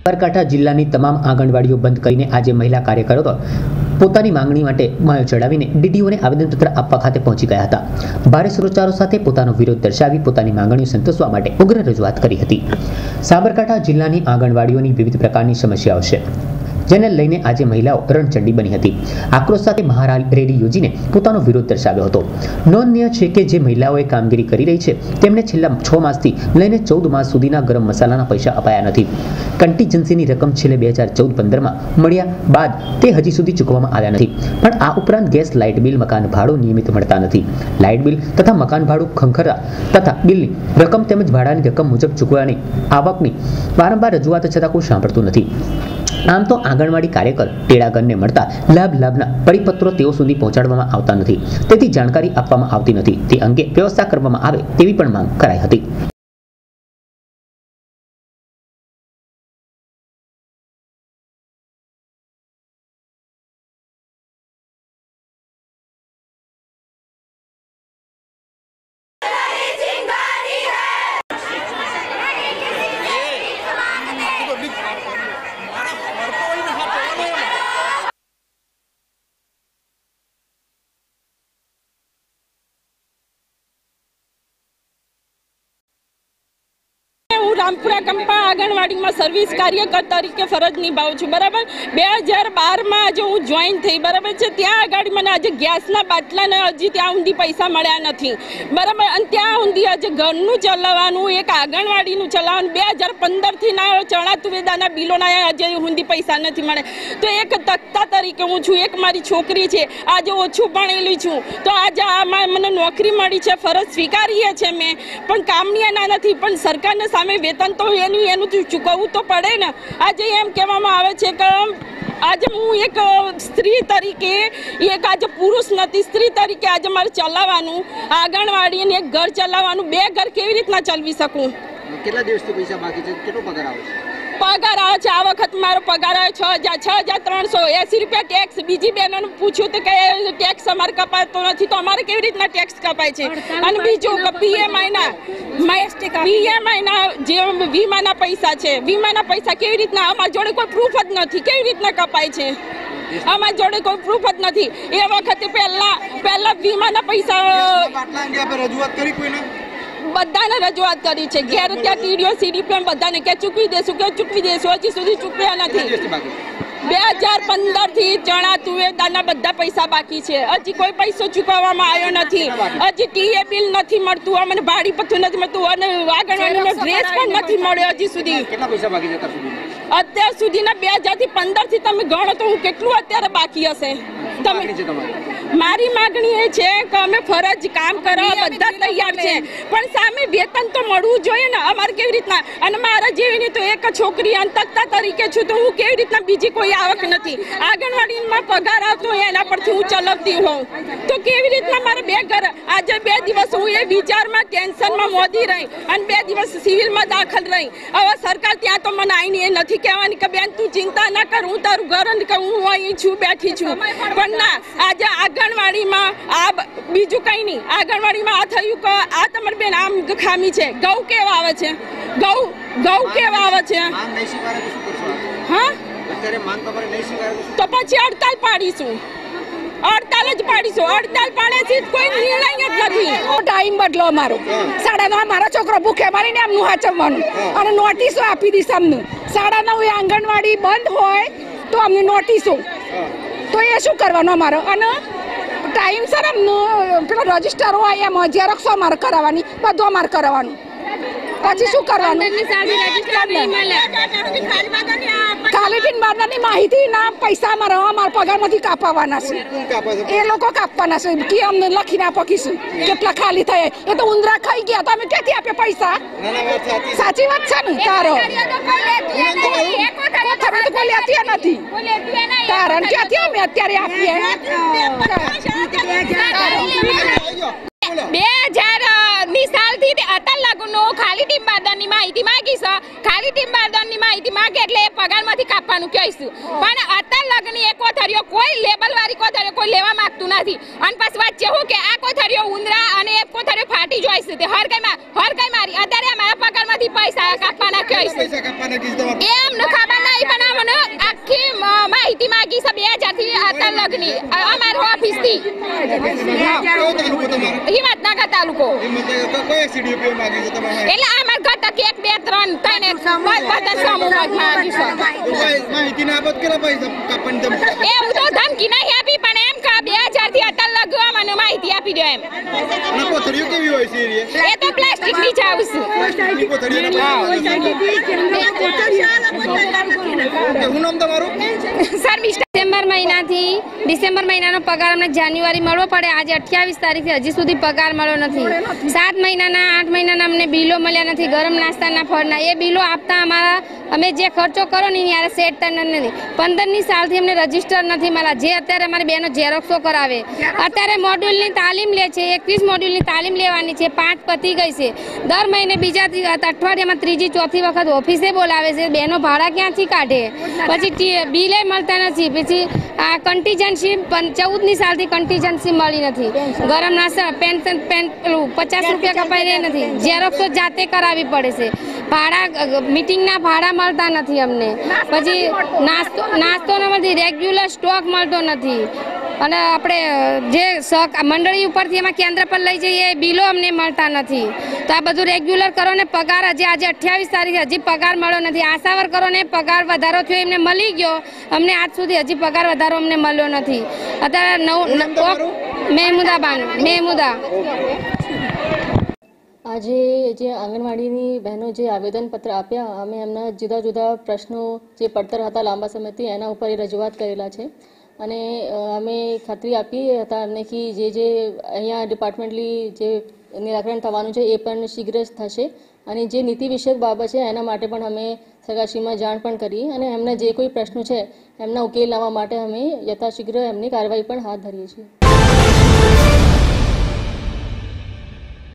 સાબરકાંઠા જિલ્લાની તમામ આંગણવાડીઓ બંધ કરીને આજે મહિલા કાર્યકરો પોતાની માંગણી માટે માયો ચડાવીને ડીડીઓને આવેદનપત્ર આપવા ખાતે પહોંચી ગયા હતા. ભારે સુરચારો સાથે પોતાનો વિરોધ દર્શાવી પોતાની માંગણીઓ સંતોષવા માટે ઉગ્ર રજૂઆત કરી હતી. સાબરકાંઠા જિલ્લાની આંગણવાડીઓની વિવિધ પ્રકારની સમસ્યાઓ છે. જેને લઈને આજે મહિલાઓ રણચંડી બની હતી. આક્રોશ સાથે મહારેલી યોજીને પોતાનો વિરોધ દર્શાવ્યો હતો. નોંધનીય છે કે જે મહિલાઓએ કામગીરી કરી રહી છે, તેમને છેલ્લા છ માસથી લઈને ચૌદ માસ સુધીના ગરમ મસાલાના પૈસા અપાયા નથી. કન્ટીજન્સીની રકમ છેલ્લે બે હજાર ચૌદ પંદરમાં મળ્યા બાદ તે હજી સુધી ચૂકવવામાં આવ્યા નથી. પણ આ ઉપરાંત ગેસ, લાઇટ બિલ, મકાન ભાડું નિયમિત મળતા નથી. લાઇટ બિલ તથા મકાન ભાડું ખંખરા તથા બિલની રકમ તેમજ ભાડાની રકમ મુજબ ચૂકવવાની આવકની વારંવાર રજૂઆત છતાં કોઈ સાંભળતું નથી. આમ તો આંગણવાડી કાર્યકર ટેડાગરને મળતા લાભ લાભના પરિપત્રો તેઓ સુધી પહોંચાડવામાં આવતા નથી. તેથી જાણકારી આપવામાં આવતી નથી. તે અંગે વ્યવસ્થા કરવામાં આવે તેવી પણ માંગ કરાઈ હતી હું રામપુરા કંપા આંગણવાડીમાં સર્વિસ કાર્યકર તરીકે ફરજ નિભાવું છું, બરાબર? બે હજાર બારમાં આજે હું જોઈન થઈ, બરાબર છે? ત્યાં આગળ મને આજે ગેસના બાટલાને હજી ત્યાં સુધી પૈસા મળ્યા નથી, બરાબર? અને ત્યાં સુધી આજે ઘરનું ચલાવવાનું, એક આંગણવાડીનું ચલાવવાનું, બે હજાર પંદરથી ના ચણા તુવેદાના બિલોના આજે સુધી પૈસા નથી મળે. તો એક તકતા તરીકે હું છું, એક મારી છોકરી છે, આજે ઓછું ભણેલી છું. તો આજે મને નોકરી મળી છે, ફરજ સ્વીકારીએ છે મેં. પણ કામની એના નથી, પણ સરકારને સામે વેતન તો એનું એનું ચૂકવવું તો પડે ને. આજે એમ કહેવામાં આવે છે કે આજે હું એક સ્ત્રી તરીકે, એક આજે પુરુષ નથી, સ્ત્રી તરીકે આજે મારે ચલાવવાનું આંગણવાડી અને એક ઘર ચલાવવાનું, બે ઘર કેવી રીતના ચલાવી શકું? કેટલા દિવસથી પૈસા બાકી છે? કેટલો પગાર આવે પગાર આવે છે. આ વખત મારો પગાર આવે છ હજાર છ હજાર ત્રણસો એસી રૂપિયા ટેક્સ બીજી બહેનોને પૂછ્યું તો કે ટેક્સ અમારે કપાતો નથી. તો અમારે કેવી રીતના ટેક્સ કપાય છે? અને બીજું કે પીએમઆઈના પીએમઆઈના જે વીમાના પૈસા છે. વીમાના પૈસા કેવી રીતના? અમારા જોડે કોઈ પ્રૂફ જ નથી. કેવી રીતના કપાય છે? અમારી જોડે કોઈ પ્રૂફ જ નથી. એ વખતે પહેલા પહેલા વીમાના પૈસા રજૂઆત કરી કોઈને? બધાને રજૂઆત કરી છે. ઘેર ત્યાં ટીડીઓ સીડીપીએમ બધાને કે ચૂકવી દેશું કે ચૂકવી દેશું હજી સુધી ચૂકવ્યા નથી. બે હજાર પંદરથી ચણા તુવેદારના બધા પૈસા બાકી છે. હજી કોઈ પૈસો ચૂકવવામાં આવ્યો નથી. હજી ટીએ બિલ નથી મળતું અમને ભાડી પથ્થું નથી મળતું અને આંગણવાડીનો ડ્રેસ પણ નથી મળ્યો હજી સુધી. કેટલા પૈસા બાકી છે અત્યાર સુધીના? બે હજારથી પંદરથી તમે ગણો તો હું કેટલું અત્યારે બાકી હશે? તમે મારી માગણી એ છે કે અમે ફરજ કામ કરવા બધા તૈયાર છે. પણ સામે વેતન તો મળવું જોઈએ ને અમારે કેવી રીતના? અને મારા જેવીની તો એક છોકરી અંતકતા તરીકે છું તો હું કેવી રીતના બીજી કોઈ આવક નથી? આંગણવાડીમાં પગાર આવતો હોય એના પરથી હું ચલાવતી હોઉં. તો કેવી રીતના મારે બે ઘર? આજે બે દિવસ હું એ વિચારમાં કેન્સરમાં મોદી રહી અને બે દિવસ સિવિલમાં દાખલ રહી. હવે સરકાર ત્યાં તો મને આવીને એ નથી કહેવાની કે બેન તું ચિંતા ના કર હું તારું ઘર હું અહીં છું બેઠી છું. પણ ના આજે આંગણવાડીમાં આ બીજું કંઈ નહીં. આંગણવાડીમાં આ થયું કે આ તમારી બેન આમ ખામી છે. ઘઉં કેવા આવે છે? ઘઉં ઘઉં કેવા આવે છે? હા? તો પછી હડતાલ પાડીશું. હડતાલ જ પાડીશું. હડતાલ પાડેથી કોઈ નિર્ણય જ નથી. ટાઈમ બદલો અમારો સાડા નવ મારો છોકરો ભૂખે મારીને એમનું હાચવવાનું અને નોટિસો આપી દઈશ અમને સાડા નવ એ આંગણવાડી બંધ હોય તો અમને નોટિસો. તો એ શું કરવાનું અમારો? અને ટાઈમસર પેલો રજિસ્ટર હોય એમ ઝેરોક્ષો અમારે કરાવવાની બધું અમારે કરાવવાનું. પછી શું કરવાનું ખાલી ટીન બાદની માહિતી ના પૈસા મારા અમારા પગારમાંથી કાપવાના છે એ લોકો કાપવાના છે કે અમને લખીને આપો કીશું કેટલા ખાલી થાય એ તો ઉંદરા ખાઈ ગયા તો અમે ક્યાંથી આપે પૈસા સાચી વાત છે ને તારો તમે તો કોઈ લેતી નથી તારણ ક્યાંથી અમે અત્યારે આપીએ બે હજાર રીતે અતાલાગુનો ખાલી ટીમ માહિતી માગીશ? ખાલી ટીમ માહિતી માગે એટલે એ પગારમાંથી કાપવાનું કહીશું. પણ અતાલાગની એ કોથળીઓ કોઈ લેબલવાળી કોથળીઓ કોઈ લેવા માગતું નથી. અને પછી વાત છે કે આ કોથળીઓ ઉંદરા અને એ કોથળીઓ ફાટી જોઈશું તે. હર કઈ હર કઈ મારી. અત્યારે અમારા પગારમાંથી પૈસા કાપવાના કહીશ. એમ ખબર નહીં બનાવવાનું આખી માહિતી માગીશ બે હજાર તો કયો સીડીપીઓ માંગી છે તાલુકો. એટલે અમાર ઘટક એક બે ત્રણ ત્રણ બધા સમૂહ માહિતી ના આપત કેટલા પૈસા એવું તો ધમકી નહીં આપી પણ એમ કા બે હજારથી અટલ લગવા મને માહિતી આપી દો એમ. કોથળીઓ કેવી હોય છે એ તો પ્લાસ્ટિકની જ આવશે શું નામ તમારું સર્વિસ ડિસેમ્બર મહિનાથી ડિસેમ્બર મહિનાનો પગાર અમને જાન્યુઆરી મળવો પડે. આજે અઠ્યાવીસ તારીખથી હજી સુધી પગાર મળ્યો નથી. સાત મહિનાના, આઠ મહિનાના અમને બિલો મળ્યા નથી. ગરમ નાસ્તાના ફળના. એ બિલો આપતા અમારા અમે જે ખર્ચો કરો ને યારે સેટ થતા નથી. પંદરની સાલથી અમને રજિસ્ટર નથી મળ્યા. જે અત્યારે અમારી બેનો ઝેરોક્ષો કરાવે. અત્યારે મોડ્યુલની તાલીમ લે છે, એકવીસ મોડ્યુલની તાલીમ લેવાની છે, પાંચ પતી ગઈ છે. દર મહિને બીજા અઠવાડિયામાં ત્રીજી, ચોથી વખત ઓફિસે બોલાવે છે. બેનો ભાડા ક્યાંથી કાઢે? પછી બિલે મળતા નથી. પછી આ કન્ટીજન્સી ચૌદની સાલથી કન્ટીજન્સી મળી નથી. ગરમ નાસ્તા પેન્શન, પેન પચાસ રૂપિયા કપાઈ રહ્યા નથી. ઝેરોક્ષો જાતે કરાવવી પડે છે. ભાડા મિટિંગના ભાડા મળતા નથી અમને. પછી નાસ્તો નાસ્તો ન મળતી રેગ્યુલર સ્ટોક મળતો નથી. અને આપણે જે સહક મંડળી ઉપરથી એમાં કેન્દ્ર પર લઈ જઈએ એ બિલો અમને મળતા નથી. તો આ બધું રેગ્યુલર કરો ને પગાર હજી આજે અઠ્યાવીસ તારીખે હજી પગાર મળ્યો નથી. આશાવર કરો ને પગાર વધારો થયો એમને મળી ગયો. અમને આજ સુધી હજી પગાર વધારો અમને મળ્યો નથી. અત્યારે નવ મહેમુદાબાન મહેમુદા. આજે જે આંગણવાડીની બહેનો જે આવેદનપત્ર આપ્યા, અમે એમના જુદા જુદા પ્રશ્નો જે પડતર હતા લાંબા સમયથી, એના ઉપર એ રજૂઆત કરેલા છે. અને અમે ખાતરી આપી હતા એમને કે જે જે અહીંયા ડિપાર્ટમેન્ટલી જે નિરાકરણ થવાનું છે એ પણ શીઘ્ર જ થશે. અને જે નીતિ વિષયક બાબત છે, એના માટે પણ અમે સગાશીમાં જાણ પણ કરી અને એમના જે કોઈ પ્રશ્નો છે, એમના ઉકેલ લાવવા માટે અમે યથાશીઘ્ર એમની કાર્યવાહી પણ હાથ ધરીએ છીએ.